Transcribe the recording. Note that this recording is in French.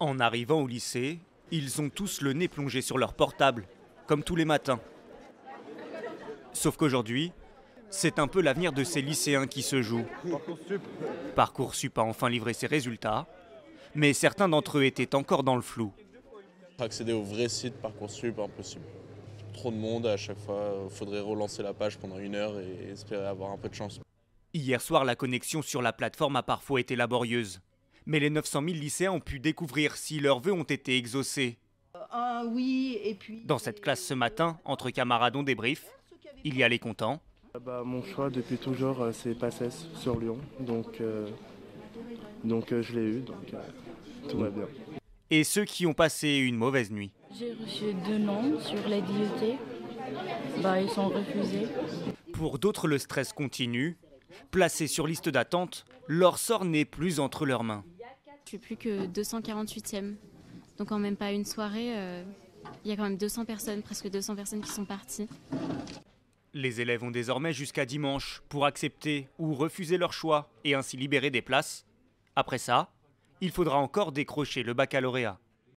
En arrivant au lycée, ils ont tous le nez plongé sur leur portable, comme tous les matins. Sauf qu'aujourd'hui, c'est un peu l'avenir de ces lycéens qui se joue. Parcoursup a enfin livré ses résultats, mais certains d'entre eux étaient encore dans le flou. Accéder au vrai site Parcoursup, impossible. Trop de monde à chaque fois, il faudrait relancer la page pendant une heure et espérer avoir un peu de chance. Hier soir, la connexion sur la plateforme a parfois été laborieuse. Mais les 900 000 lycéens ont pu découvrir si leurs vœux ont été exaucés. Un oui, et puis. Dans cette classe ce matin, entre camarades on débrief. Il y a les contents bah, Mon choix depuis toujours, euh, c'est PACES sur Lyon. Donc, euh, donc euh, je l'ai eu, donc tout va bien. et ceux qui ont passé une mauvaise nuit. J'ai reçu deux noms sur la DUT. Bah, ils sont refusés. Pour d'autres, le stress continue. Placés sur liste d'attente, leur sort n'est plus entre leurs mains. Je suis plus que 248e. Donc en même pas une soirée, euh, il y a quand même 200 personnes, presque 200 personnes qui sont parties. Les élèves ont désormais jusqu'à dimanche pour accepter ou refuser leur choix et ainsi libérer des places. Après ça, il faudra encore décrocher le baccalauréat.